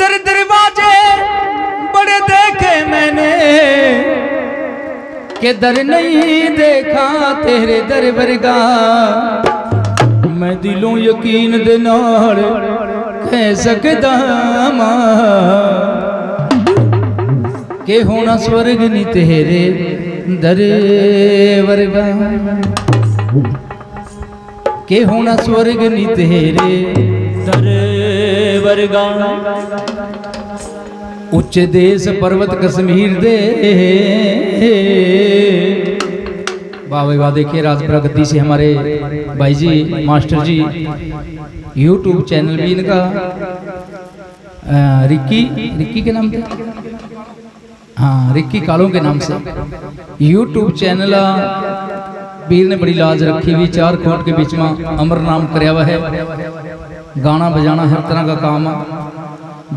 दर दरवाजे बड़े देखे मैंने के दर नहीं देखा तेरे दर वर्गा मैं दिलों यकीन दे नाल कह सकदा मां के होना स्वर्ग नी तेरे दर वर्गा के होना स्वर्ग नी तेरे दर वर्गा ਉੱਚ ਦੇਸ ਪਰਵਤ ਕਸ਼ਮੀਰ ਦੇ वाह भाई वाह देखिए राज प्रगति से हमारे भाई जी मास्टर जी यूट्यूब चैनल भी इनका अ, रिक्की रिक्की के नाम पे हाँ रिक्की कालों के नाम से यूट्यूब चैनल आ, वीर ने बड़ी लाज रखी हुई चार कोट के बीच में अमर नाम करया हुआ है गाना बजाना हर तरह का काम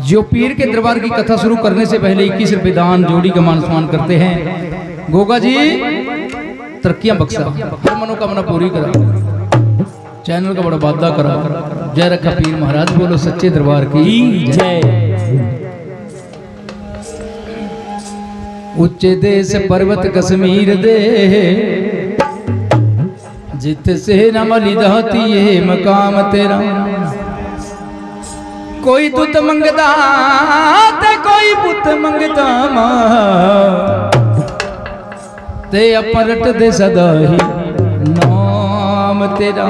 जो पीर के दरबार की कथा शुरू करने से पहले इक्कीस रुपये दान जोड़ी का मान सम्मान करते हैं। गोगा जी तरक्या बक्सा। हर मनोकामना पूरी करा। चैनल का बड़ा वादा करा। जय रखा पीर महाराज बोलो सच्चे दरबार की जय। उच्च देश पर्वत कश्मीर दे। जित से न मलिदाती है मकाम तेरा। कोई दुत मंगता ते कोई पुत मंगता माँ। ते अपरट दे सदा ही नाम तेरा।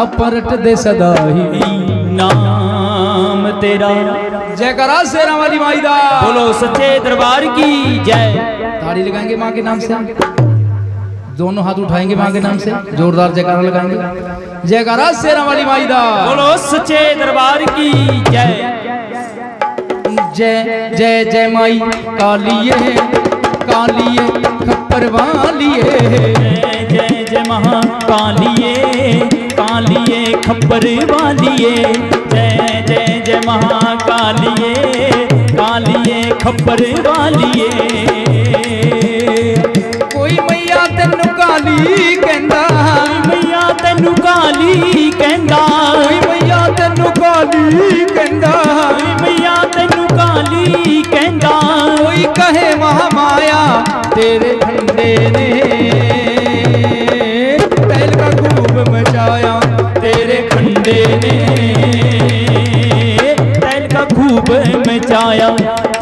अपरट दे सदा ही नाम तेरा। जय करा शेरा वाली माई दा। बोलो सच्चे दरबार की जय। ताड़ी लगाएँगे माँ के नाम से। दोनों हाथ उठाएँगे माँ के नाम से। जोरदार जयकारा लगाएँगे। जयकारा शेरा वाली माई दा बोलो सच्चे दरबार की जय। जय जय जय माई कालिए कालिए खप्पर वालिए जय जय जय महाकालिए कालिए खप्पर वालिए जय जय जय महाकालिए कालिए खप्पर वालिए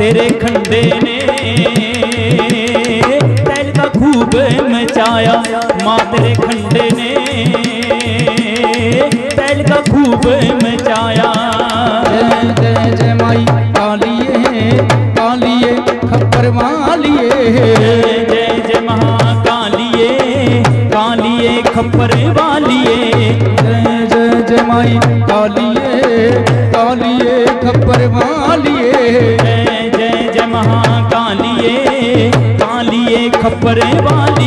तेरे खंडे ने तैल का खूब मचाया खूब तेरे खंडे ने तैल का खूब मचाया। जय जय जय माई कालिए कालिए खप्पर वालिए जय जय जय महाकालिए कालिए खप्पर वालिए। जय जय जय माई कालिए कालिए खप्पर वालिए जय जय जय महाकालिए कालिए खप्पर वालिए।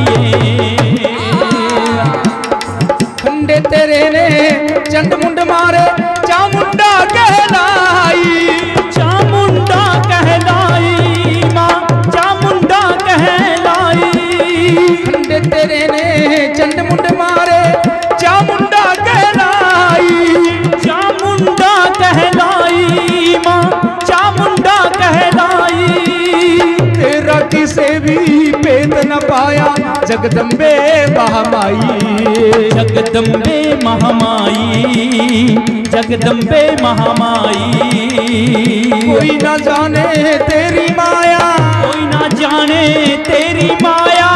जगदम्बे महामाई। जगदम्बे महामाई जगदम्बे महामाई। कोई न जाने तेरी माया। कोई ना जाने तेरी माया।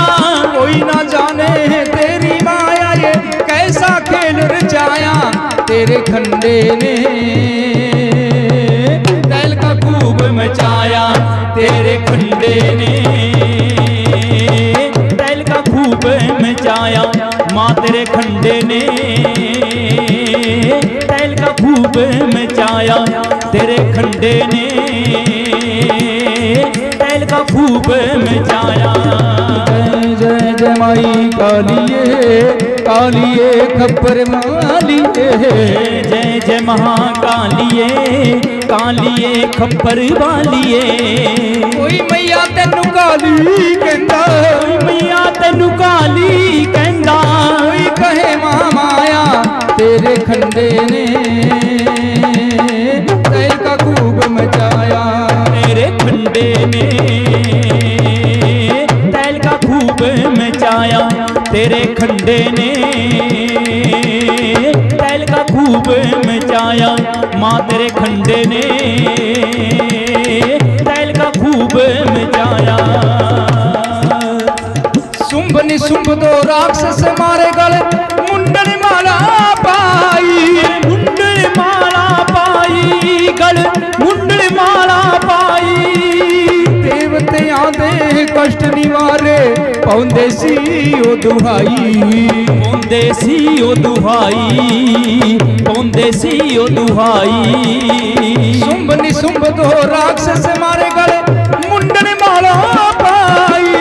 कोई न जाने तेरी माया ये कैसा खेल रचाया तेरे खंडे ने। तैल का खूब मचाया तेरे खंडे ने। मचाया माँ तेरे खंडे ने। तैल का खूब मचाया, तेरे खंडे ने। तैल का खूब मचाया। जय जय जय माई कालिए कालिए खप्पर मालिए जय जय महाकालिए कालिए खप्पर वालिए कोई मैया तेनू काली कहंदा कोई मैया तेनू काली कहंदा कोई कहे माँ माया तेरे खंडे ने खंडे ने तैल का खूब मचाया। माँ तेरे खंडे ने तैल का खूब मचाया। शुंभ निशुंभ दो राक्षस मारे गले मुंडन माला पाई। मुंडल माला पाई गल मुंडल माला पाई। देवते आदे कष्ट निवारे पौंदे सी ओ दुहाई पौंदे सी ओ दुहाई पौंदे सी ओ दुहाई निशुंभ दो राक्षस मारे गले, मुंडन माला पाई।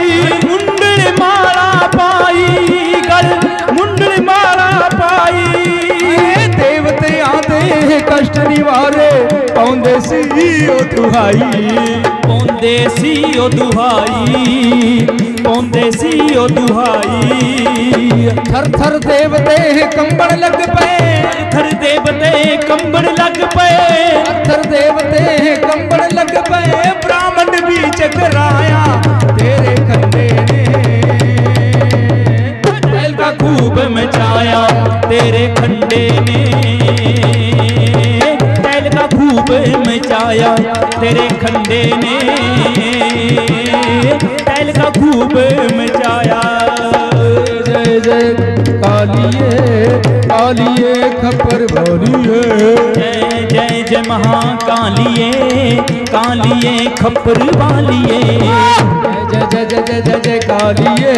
मुंडल माला पाई गल मुंडल माला पाई। देवते आदे कष्ट निवारे पौंदे सी ओ दुहाई पौंदे सी ओ दुहाई पौंदे सी ओ दुहाई थर थर देवते कंबन लग पे थर देवते कंबन लग पे थर जय कालिए कालिए खपर बोलिए जय जय जय महाकालिए कालिए खप्पर वालिए। जय जय जय जय जय जय कालिए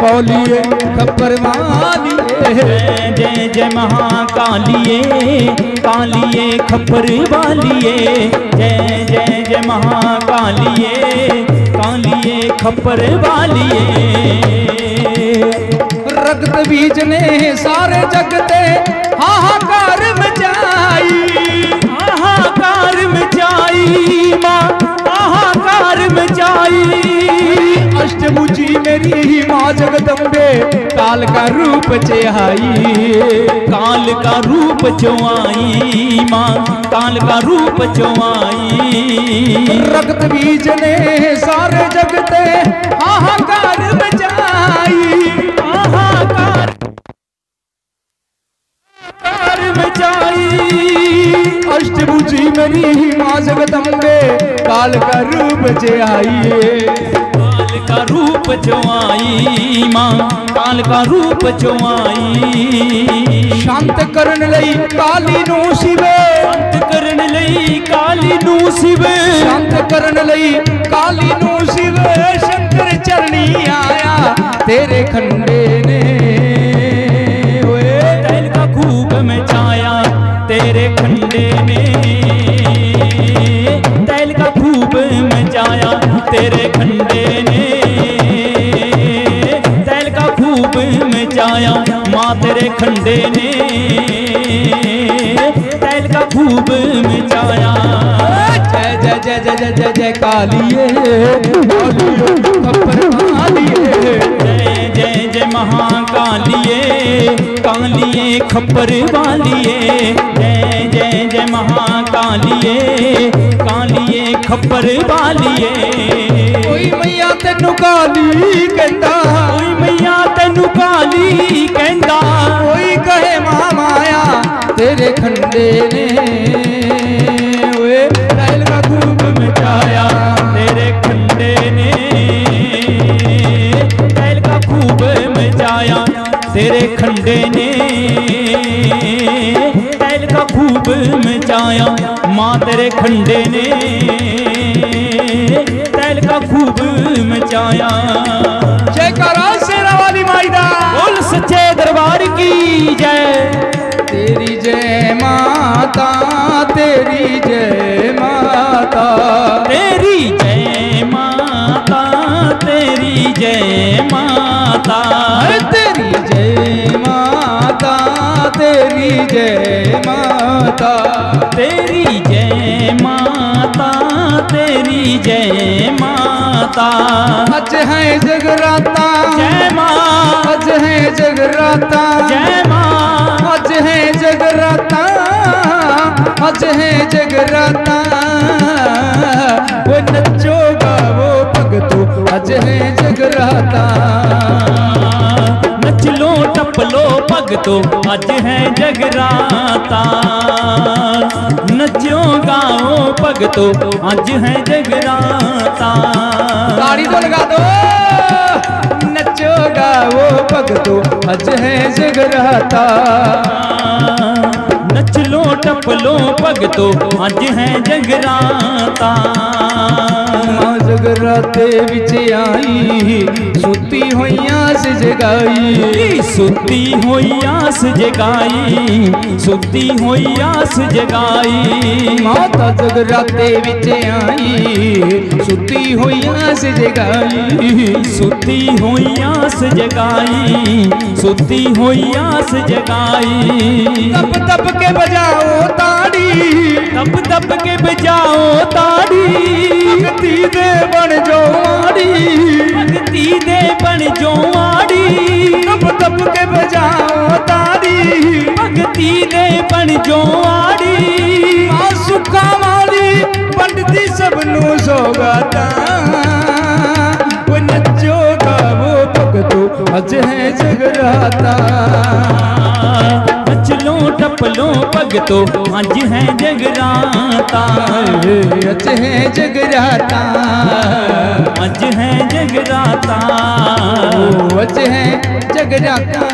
कालिए खपर वालिए। जय जय जय महाकालिए कालिए खप्पर वालिए। जय जय जय महाकालिए कालिए खप्पर वालिए। रक्त बीज ने सारे जगते हाहाकार मचाई। हाहाकार मचाई, माँ, हाहाकार मचाई। अष्टभुजी मेरी ही माँ, जगदम्बे, काल का रूप चेहाई काल का रूप चुआई माँ, काल का रूप चुआई रक्त बीज ने सारे जगते हाहाकार मचाई। हरी अष्टभुजी मेरी माँ जगदम्बे काल का रूप जे आइए काल का रूप जो आई माँ। काल का रूप जो आई। शांत करण लई काली नो शिवे। शांत करण लई काली नो शिवे। शांत करण लई काली नो शिवे। शंकर चरणी आया। तेरे खंड खूब मिचाया जय जय जय जय जय जय जय कालिए। जय जय जय महाकालिए। कालिए खबर वालिए। जय जय जय महाकालिए। कालिए खबर वालिए। कोई मैया तेन काली कहता ਤੇਰੇ ਖੰਡੇ ਨੇ। ਓਏ ਟਾਇਲ ਦਾ ਖੂਬ ਮਚਾਇਆ ਤੇਰੇ ਖੰਡੇ ਨੇ। ਟਾਇਲ ਦਾ ਖੂਬ ਮਚਾਇਆ ਤੇਰੇ ਖੰਡੇ ਨੇ। ਟਾਇਲ ਦਾ ਖੂਬ ਮਚਾਇਆ ਮਾਂ ਤੇਰੇ ਖੰਡੇ ਨੇ। ਟਾਇਲ ਦਾ ਖੂਬ ਮਚਾਇਆ माता तेरी जय माता। तेरी जय माता तेरी जय माता। तेरी जय माता तेरी जय माता। तेरी जय माता तेरी जय माता। अज है जगराता। जय माँ। अज है जगराता। जय माँ। अज है अज है जगराता वो नचो गावो भगतो अज है जगराता। नच भगतो अज है जगराता। नचो गाओ भगतो अज है जगराता। ताड़ी तो लगा दो। नचो गाओ भगतो अज है जगराता। नच लो टप लो भगतो अज है जगराता। जगराते विच आई। सुती होइयाँ से जगाई। सुती होई आस जगाई। सुती होई आस जगाई। माता जगराते विच आई। सुती होइयाँ से जगाई। सुती होई आस जगाई। सुती होई आस जगाई। तप तप के बजाओ ताड़ी। तब तब के बजाओ ताड़ी। दे। जो आड़ी? सुखा वाली पंडिती सबनु सोगाता। वो नचो गावो भगतो अज है जगराता। नचलो टपलो भगतो अज है जगराता। अज है जगराता। अज है जगराता। अज है जगराता।